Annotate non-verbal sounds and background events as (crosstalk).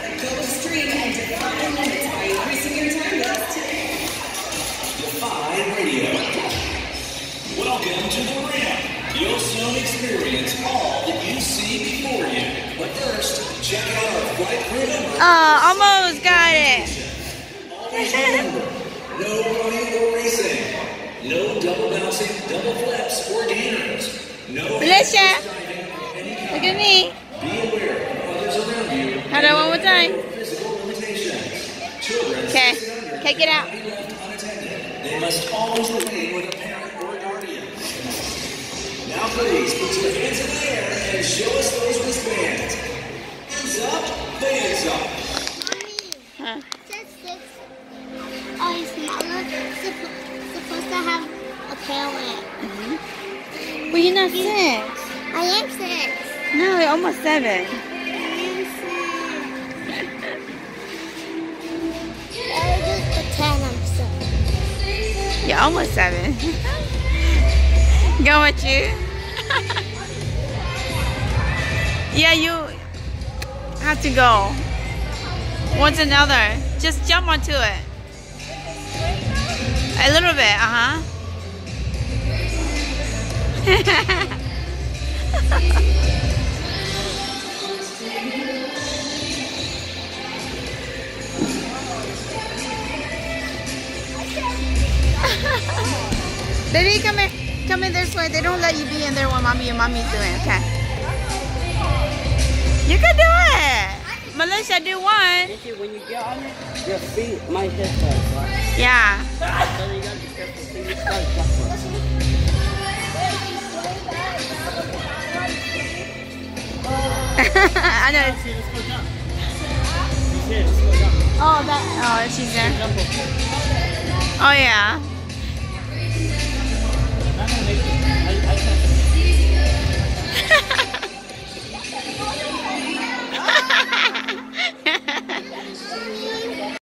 Go and defy limits by increasing your time with us today. Defy Radio. Welcome to the ramp. You'll soon experience all that you see before you. But first, check out our flight crew number. Oh, almost got it. (laughs) Always remember, no running or racing. No double bouncing, double flips, or gainers. No Felicia. diving of any kind. Look at me. Around you. One more time? Physical limitations. Children Okay. 16 and under Okay, get out. cannot be left unattended. They must always remain with a parent or guardian. Now please put your hands in the air and show us those wristbands. Hands up, hands up. Huh. Just six. Oh, it's smaller. Supposed to have a parent. Mm-hmm. Well, you're not six. I am six. No, you're almost seven. Almost seven. Go with you. yeah, you have to go. What's another? Just jump onto it. A little bit, uh (laughs) Baby, come here. Come in this way. They don't let you be in there when mommy and mommy's doing it, okay? You can do it. Malisha, do one. When you get on it, your feet might hit that, right? Yeah. So you gotta be careful. So you start. (laughs) I know. See, let's go down. He's here, let's go down. Oh, that. Oh, she's there. Oh, yeah.